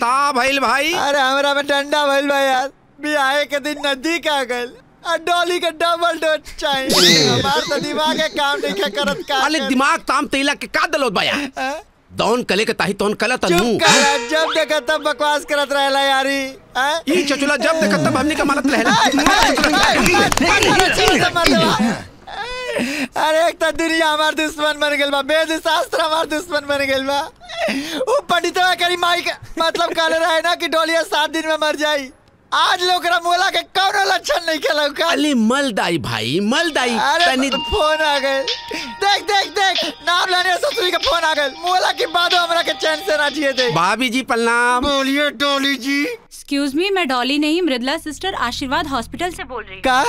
ता भइल भाई अरे हमरा में डंडा भइल बा यार बियाहे के दिन नज़दीक आ गइल आ डॉली के डबल डोज चाहिए हमार तो दिमाग के काम नहीं करत का अले दिमाग ताम तेला के का दलोत बया दौन कले के ताही तौन कला तनु जब देखा तब बकवास करत रहेला यारी हैं? ई चचुला जब देखत तब हमनी का मालत रहला अरे एक तो दुनिया हमार दुश्मन बन गेल बा वेद शास्त्र हमार दुश्मन बन गेल बा। वो पंडितवा करी माई का मतलब कहले रहे ना कि डोलिया सात दिन में मर जाई। आज लोग मोला के कौनो लक्षण नहीं खेला का अली मलदाई भाई मलदाई अरे तनी फ़ोन आ गए। देख देख देख नाम लेने से ससुरी का फ़ोन आ गए। मोला के बाद हमरा के चैन से ना जिए दे। भाभी जी प्रणाम। बोलिए डोली जी। एक्सक्यूज मी मैं डॉली नहीं मृदला सिस्टर आशीर्वाद हॉस्पिटल से बोल रही हूँ। का?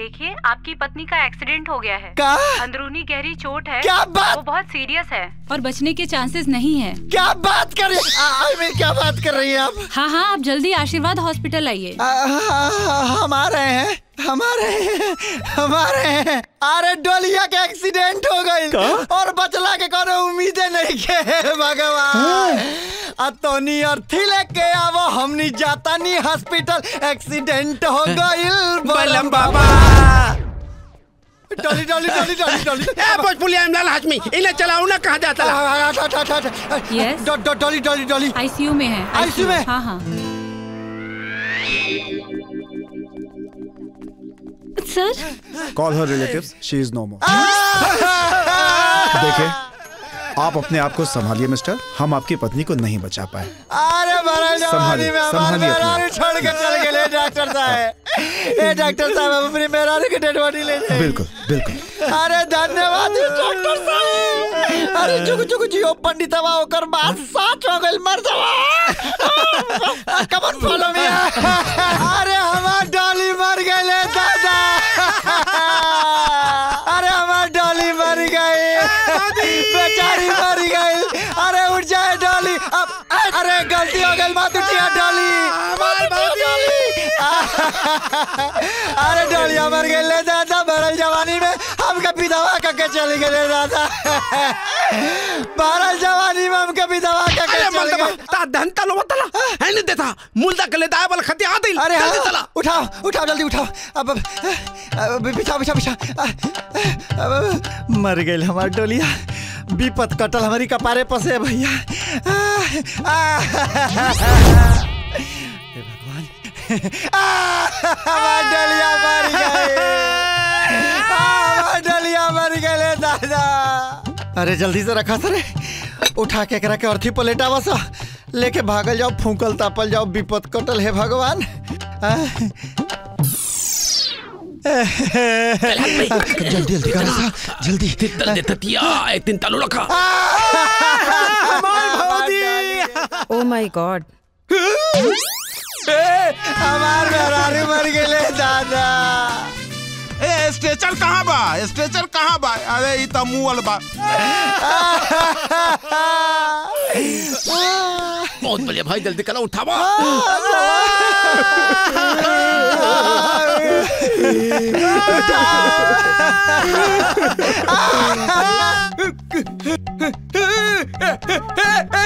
देखिए आपकी पत्नी का एक्सीडेंट हो गया है। का? अंदरूनी गहरी चोट है। क्या बात? वो बहुत सीरियस है। और बचने के चांसेस नहीं है। क्या बात कर रही आई मीन क्या बात कर रही है आप? हाँ हाँ आप जल्दी आशीर्वाद हॉस्पिटल आइए। आ, आ, हमारे हैं। हमारे हैं। हमारे हैं। अरे डोलिया के एक्सीडेंट हो गई। और बचला के कोनो उम्मीदें नहीं के भगवान। अतोनी और थी लेके आवो हमनी जाता नहीं हॉस्पिटल। एक्सीडेंट हो गई बलम बाबा। डोली डोली डोली डोली डोली। ए भोजपुरिया इमलाल हाशमी इन्हें चलाऊ ना कहा जाता डो- डोली डोली डोली। आईसीयू में है ICU में? हाँ हाँ। Sir call her relatives she is no more देखिए आप अपने आप को संभालिए मिस्टर। हम आपकी पत्नी को नहीं बचा पाए। अरे संभालिए, डॉक्टर साहब डॉक्टर साहब अपनी डेड बॉडी ले जाए बिल्कुल बिल्कुल। अरे धन्यवाद डॉक्टर साहब अरे चुक चुक जियो पंडित हवा होकर बात। साच हो गई मर जावा कमन फॉलो में अरे गलती हो गई मात डॉली। मात उठिया डॉली। अरे डोलिया मर गई ले दादा भरल जवानी में। हमके विधवा करके चली गए ले दादा भरल जवानी में हमके विधवा करके अरे चली गए। ता धन तलो मतला है। नहीं देता मुल्दा कले दाय बल खती आ दिल। अरे जल्दी हाँ, चला उठाओ उठाओ जल्दी उठाओ। अब बिछा बिछा बिछा अब, मर गई हमार डोलिया। विपत कटल हमारी कपारे पसे भैया। हे भगवान। डोलिया मर आ, मर गए दादा। अरे जल्दी से रखा सर। उठा के करा के अर्थी पलेटा बस। लेके भागल जाओ फूकल तापल जाओ विपत कटल है भगवान। जल्दी जल्दी करा सा जल्दी। तितल दे ततिया रखा। माय गॉड हमार मेहरारू मर गए दादा। ए स्ट्रेचर कहाँ बा? स्ट्रेचर कहाँ बा? अरे ई त मुअल बा। बहुत बढ़िया भाई जल्दी करा उठावा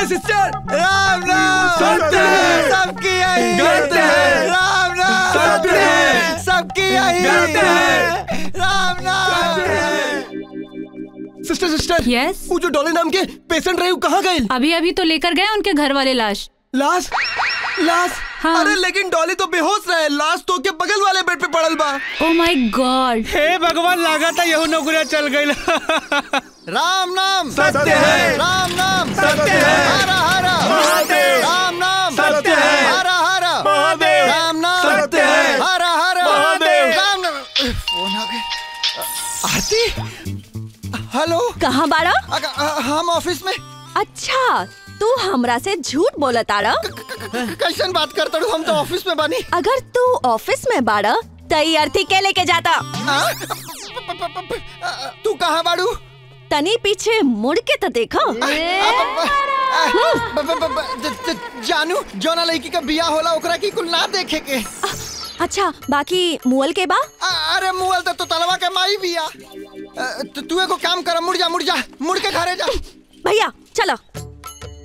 सिस्टर राम राम। सत्य है। सबकी यही गलत है। राम राम। सत्य है। सबकी यही गलत है। Ram Ram. Sister sister yes वो जो डॉली नाम के पेशेंट रहे वो कहाँ गए? अभी अभी तो लेकर गए उनके घर वाले लाश। लाश? लाश? हाँ। अरे लेकिन डॉली तो बेहोश रहे लाश तो के बगल वाले बेड पे पड़ल बा। ओ माय गॉड हे भगवान लगा था यहू नौकरिया चल गई राम नाम। सत्य है। राम नाम। सत्य है। हर हर। महादेव। राम नाम। सत्य है। हर हर। महादेव। राम नाम। सत्य है। हर हर। महादेव। राम नाम। फ़ोन आ गया आरती? हेलो? कहाँ बाड़ा अ- हम ऑफ़िस में। अच्छा तू हमरा से झूठ बोला तारा कैसन बात करते हो? हम तो ऑफ़िस में बनी। अगर तू ऑफ़िस में बाड़ा तई अर्थी के लेके जाता। हाँ? तू कहाँ बाड़ू? तनी पीछे मुड़ के तो देखो। ब- ज- जानू जोना लड़की का बिया होला ओकरा की कुल ना देखे के? अच्छा बाकी मुअल के बा? अरे मुअल तो, तो तलवा के माई बिया। तो एगो काम कर मुड़ जा मुड़ जा मुड़ के घरे जा।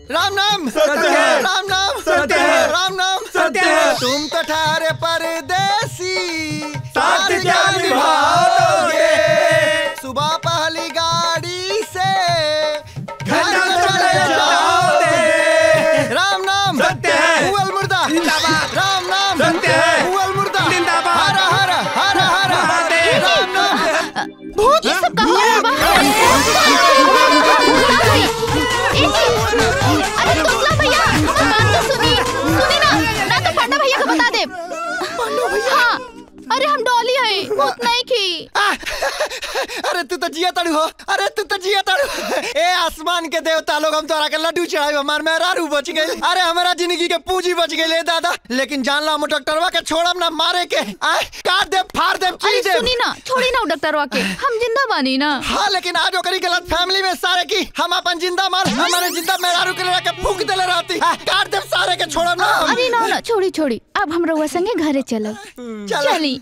राम नाम सत्य है। राम नाम सत्य है। राम नाम सत्य है। तुम तो ठहरे परदेसी अरे तू तो जिया तड़ू हो। अरे तू तो जिया तड़ू ए आसमान के देवता लोग हम तोरा के लड्डू चढ़ाई हमार मेहरारू बच गई। अरे हमारा ज़िंदगी के पूंजी बच गई दादा। लेकिन जान ला डॉक्टरवा के छोड़म ना मारे के। आ, काट दे फाड़ दे अरे दे सुनी ना छोड़ी ना डॉक्टर के। हम ज़िंदा बानी ना। हाँ लेकिन आज ओकरी गलत फैमिली में सारे की। हम अपन ज़िंदा मार हमारे ज़िंदा मेहरारू के लड़ा के फूक देले रहती। काट दे सारे के छोड़म ना अरे ना ना छोड़ी छोड़ी। अब हम रउआ संगे घरे चलब। चला। चली।